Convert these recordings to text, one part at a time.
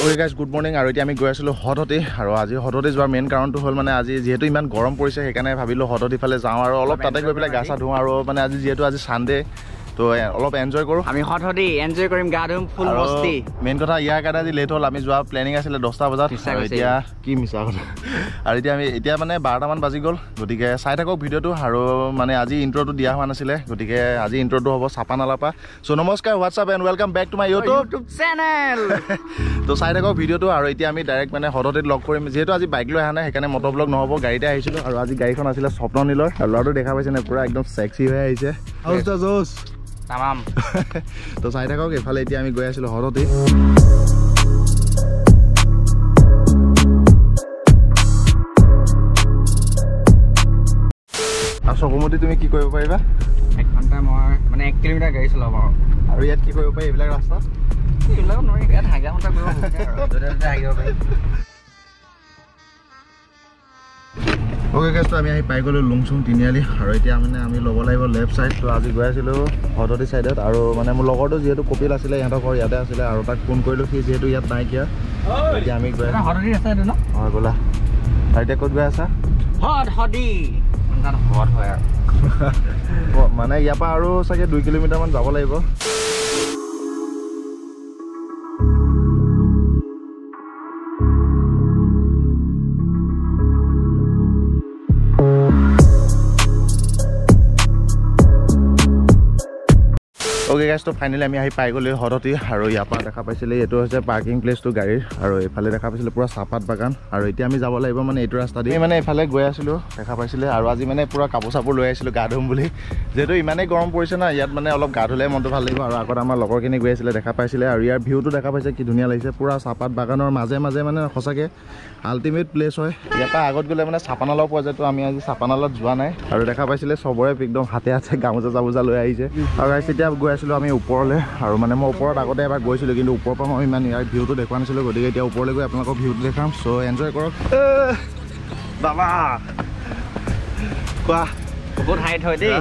Okay guys good morning আৰু এতিয়া আমি গৈ আছিলোঁ হদতে আৰু আজি হদতে যোৱাৰ মেইন কাৰণটো হ'ল মানে আজি যিহেতু ইমান গৰম পৰিছে সেইকাৰণে ভাবিলোঁ হদতি ফালে যাওঁ আৰু অলপ তাতে গৈ পেলাই গা চা ধুওঁ আৰু মানে আজি যিহেতু আজি ছানডে তো অলপ এনজয় কৰোঁ। আমি হঠি এনজয় কৰিম গা ধুম ফুল মস্তি মেইন কথা ইয়াৰ কাৰণে আজি লেট হ'ল আমি যোৱা প্লেনিং আছিলে দহটা বজাত। এতিয়া কি মিছা কথা? আৰু এতিয়া আমি এতিয়া মানে বাৰটামান বাজি গ'ল। গতিকে চাই থাকক ভিডিঅ'টো আৰু মানে আজি ইণ্ট্ৰটো দিয়া হোৱা নাছিলে। গতিকে আজি ইণ্ট্ৰটো হ'ব চাপানালাৰ পৰা। চ' নমস্কাৰ what's up and welcome back to my YouTube channel তো চাই থাকক ভিডিঅ'টো আৰু এতিয়া আমি ডাইৰেক্ট মানে হদতে লগ কৰিম। যিহেতু আজি বাইক লৈ অহা নাই সেইকাৰণে মটৰ ব্লগ নহ'ব গাড়ীতে আহিছিলোঁ। আৰু আজি গাড়ীখন আছিলে স্বপ্ন নীলৰ। আৰু ল'ৰাটো দেখা পাইছে নে পূৰা একদম চেক্সি হৈ আহিছে। তামাম। তো চাই থাকক এইফালে এতিয়া আমি গৈ আছিলোঁ আৰু চকুমতি তুমি কি কৰিব পাৰিবা? এক ঘণ্টা মই মানে এক কিলোমিটাৰ গাড়ী চলাব পাৰোঁ আৰু ইয়াত কি কৰিব পাৰি এইবিলাক ৰাস্তাত এইবিলাক নোৱাৰি ইয়াত হাগা ঘণ্টা কৰিব হাগিব পাৰি অ'কে গেছটো আমি আহি পাই গ'লোঁ লুংচুং তিনিআলি। আৰু এতিয়া মানে আমি ল'ব লাগিব লেফ্ট ছাইড তো আজি গৈ আছিলোঁ হদতি ছাইডত আৰু মানে মোৰ লগৰটো যিহেতু কপিল আছিলে ইহঁতৰ ঘৰ ইয়াতে আছিলে আৰু তাক ফোন কৰিলোঁ সি যিহেতু ইয়াত নাইকিয়া এতিয়া। আমি গৈ আছে এইটো ন? হয় বোলা। আৰু এতিয়া ক'ত গৈ আছা? মানে ইয়াৰ পৰা আৰু চাগে দুই কিলোমিটাৰমান যাব লাগিব। গাইজটো ফাইনেলি আমি আহি পাই গ'লোঁ হদতি আৰু ইয়াৰ পৰা দেখা পাইছিলে এইটো হৈছে পাৰ্কিং প্লেচটো গাড়ীৰ আৰু এইফালে দেখা পাইছিলে পূৰা চাহপাত বাগান। আৰু এতিয়া আমি যাব লাগিব মানে এইটো ৰাস্তা দি। মানে এইফালে গৈ আছিলোঁ দেখা পাইছিলে আৰু আজি মানে পূৰা কাপোৰ চাপোৰ লৈ আহিছিলোঁ গা ধুম বুলি। যিহেতু ইমানেই গৰম পৰিছে না ইয়াত মানে অলপ গা ধুলে মনটো ভাল লাগিব। আৰু আগত আমাৰ লগৰখিনি গৈ আছিলে দেখা পাইছিলে আৰু ইয়াৰ ভিউটো দেখা পাইছে কি ধুনীয়া লাগিছে। পূৰা চাহপাত বাগানৰ মাজে মাজে মানে সঁচাকৈ আল্টিমেট প্লেচ হয়। ইয়াৰ পৰা আগত গ'লে মানে চাপানালাও পোৱা যায় তো আমি আজি চাপানালাত যোৱা নাই। আৰু দেখা পাইছিলে চবৰে একদম হাতে হাতে গামোচা চামোচা লৈ আহিছে। আৰু এতিয়া গৈ আছিলোঁ আমি ওপৰলৈ আৰু মানে মই ওপৰত আগতে এবাৰ গৈছিলোঁ কিন্তু ওপৰৰ পৰা মই ইমান ইয়াৰ ভিউটো দেখুওৱা নাছিলোঁ গতিকে এতিয়া ওপৰলৈ গৈ আপোনালোকক ভিউটো দেখাম। চ' এনজয় কৰক। বাবা! কোৱা? বহুত হাইট হয় দেই।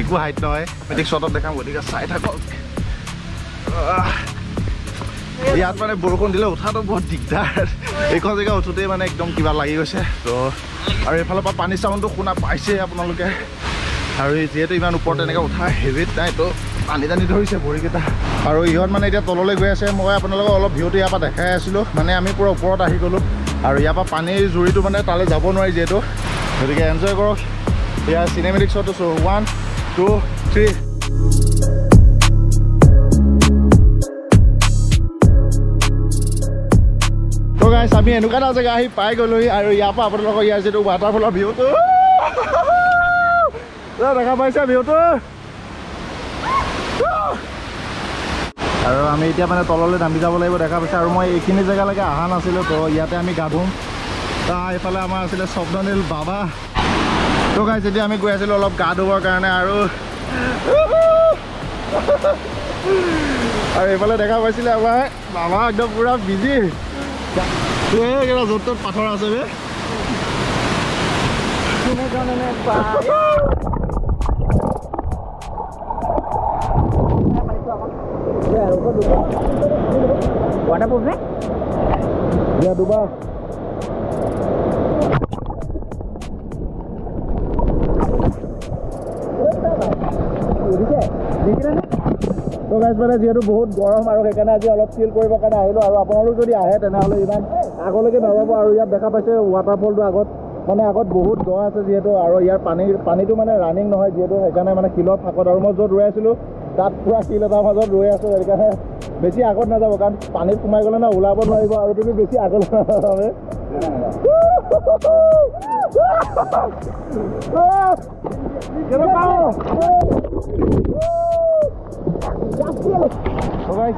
একো হাইট নহয়। মেট্ৰিক শ্বটত দেখাম গতিকে চাই থাকক। ইয়াত মানে বৰষুণ দিলে উঠাটো বহুত দিগদাৰ। এইখন জেগা উঠোঁতেই মানে একদম কিবা লাগি গৈছে। তো আৰু এইফালৰ পৰা পানী চাউণ্ডটো শুনা পাইছে আপোনালোকে। আৰু যিহেতু ইমান ওপৰত তেনেকৈ উঠা হেভিত নাই তো পানী টানি ধৰিছে ভৰিকেইটা। আৰু ইহঁত মানে এতিয়া তললৈ গৈ আছে মই আপোনালোকক অলপ ভিউটো ইয়াৰ পৰা দেখাই আছিলোঁ। মানে আমি পূৰা ওপৰত আহি গ'লোঁ। আৰু ইয়াৰ পৰা পানীৰ জুৰিটো মানে তালৈ যাব নোৱাৰি যিহেতু। গতিকে এনজয় কৰক। ইয়াৰ চিনেমেটিক শ্বটটো চ' ওৱান টু থ্ৰী আমি এনেকুৱা এটা জেগা আহি পাই গ'লোহি আৰু ইয়াৰ পৰা আপোনালোকৰ ইয়াৰ যিটো ৱাটাৰফলৰ ভিউটো দেখা পাইছে ভিউটো আৰু আমি এতিয়া মানে তললৈ নামি যাব লাগিব দেখা পাইছে। আৰু মই এইখিনি জেগালৈকে অহা নাছিলোঁ তো ইয়াতে আমি গা ধুম। তা এইফালে আমাৰ আছিলে স্বপ্ননীল বাবা। তো গাইছ এতিয়া আমি গৈ আছিলোঁ অলপ গা ধুবৰ কাৰণে আৰু আৰু এইফালে দেখা পাইছিলে আমাৰ বাবা একদম পূৰা বিজি। য'ত ত'ত পাথৰ আছে বে তো গাইজ মানে যিহেতু বহুত গৰম আৰু সেইকাৰণে আজি অলপ ফিল কৰিবৰ কাৰণে আহিলোঁ আৰু আপোনালোক যদি আহে তেনেহ'লে ইমান আগলৈকে নাযাব আৰু ইয়াত দেখা পাইছে ৱাটাৰফলটো আগত মানে আগত বহুত দ আছে যিহেতু আৰু ইয়াৰ পানী পানীটো মানে ৰানিং নহয় যিহেতু সেইকাৰণে মানে শিলৰ ফাকত আৰু মই য'ত ৰৈ আছিলোঁ তাত পূৰা শিল এটাৰ মাজত ৰৈ আছোঁ সেইকাৰণে বেছি আগত নাযাব কাৰণ পানীত সোমাই গ'লে না ওলাব নোৱাৰিব আৰু তুমি বেছি আগলৈ নাযাবে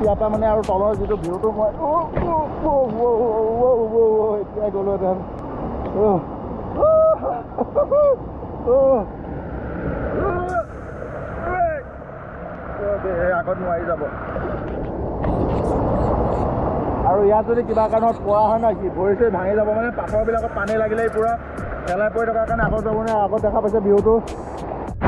ইয়াৰ পৰা মানে আৰু তলৰ যিটো ভিউটো মই এতিয়াই গ'লোহেঁতেন আগত নোৱাৰি যাব। আৰু ইয়াত যদি কিবা কাৰণত পৰা হয় নহয় কি ভৰি চৰি ভাঙি যাব মানে পাথৰবিলাকত পানী লাগিলেই পূৰা পেলাই পৰি থকাৰ কাৰণে আগত যাব নে আগত দেখা পাইছে ভিউটো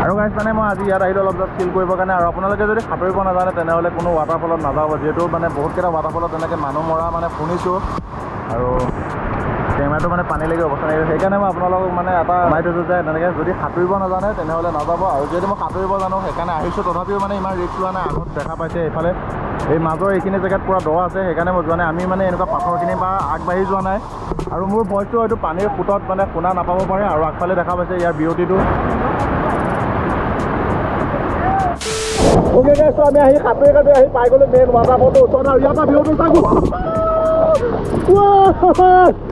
আৰু গাইছ মানে মই আজি ইয়াত আহিলোঁ অলপ জাষ্ট ফিল কৰিবৰ কাৰণে আৰু আপোনালোকে যদি সাঁতুৰিব নাজানে তেনেহ'লে কোনো ৱাটাৰফলত নাযাব। যিহেতু মানে বহুতকেইটা ৱাটাৰফলত তেনেকৈ মানুহ মৰা মানে শুনিছোঁ। আৰু কেমেৰাটো মানে পানী লাগি অৱস্থা নাইকিয়া সেইকাৰণে মই আপোনালোকক মানে এটা জনাই থৈছোঁ যে তেনেকৈ যদি সাঁতুৰিব নাজানে তেনেহ'লে নাযাব। আৰু যিহেতু মই সাঁতুৰিব জানো সেইকাৰণে আহিছোঁ। তথাপিও মানে ইমান ৰিস্ক লোৱা নাই আগত দেখা পাইছে। এইফালে এই মাজৰ এইখিনি জেগাত পূৰা দ আছে সেইকাৰণে মই যোৱা নাই। আমি মানে এনেকুৱা পাথৰখিনি বা আগবাঢ়ি যোৱা নাই। আৰু মোৰ ভইচটো হয়তো পানীৰ সোঁতত মানে শুনা নাপাব পাৰে আৰু আগফালে দেখা পাইছে ইয়াৰ ওকে গাইছ আমি আহি সাঁতুৰি সাঁতুৰি আহি পাই গ'লো মেইন ৱাটাৰফলটো ওচৰত। আৰু ইয়াৰ পৰা ভিউটো চাগো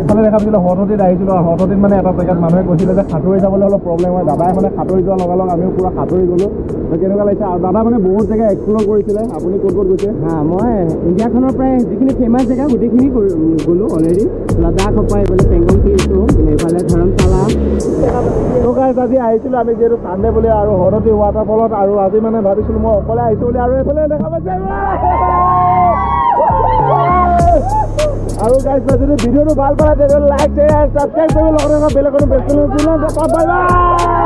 এইফালে দেখা পাইছিলোঁ হঠতিত আহিছিলোঁ আৰু হঠতিত মানে এটা জেগাত মানুহে কৈছিলে যে সাঁতুৰি যাবলৈ অলপ প্ৰব্লেম হয়। দাদাই মানে সাঁতুৰি যোৱাৰ লগে লগে আমিও পূৰা সাঁতুৰি গ'লোঁ। তো কেনেকুৱা লাগিছে? আৰু দাদা মানে বহুত জেগা এক্সপ্ল'ৰ কৰিছিলে। আপুনি ক'ত ক'ত গৈছে? হা মই ইণ্ডিয়াখনৰ প্ৰায় যিখিনি ফেমাছ জেগা গোটেইখিনি গ'লোঁ অলৰেডি লাডাখ পৰা এইফালে পেংগং গৈছোঁ এইফালে ধৰমশালা। তো গাইজ আজি আহিছিলোঁ আমি যিহেতু চানডে বুলি আৰু হৰতি ৱাটাৰফলত আৰু আজি মানে ভাবিছিলোঁ মই অকলে আহিছোঁ বুলি আৰু এইফালে দেখা পাইছে। আৰু গাইজ যদি ভিডিঅ'টো ভাল পালে তেতিয়াহ'লে লাইক শ্বেয়াৰ ছাবস্ক্ৰাইব কৰিব লগতে বেলেগ কোনো বেষ্ট বাই বাই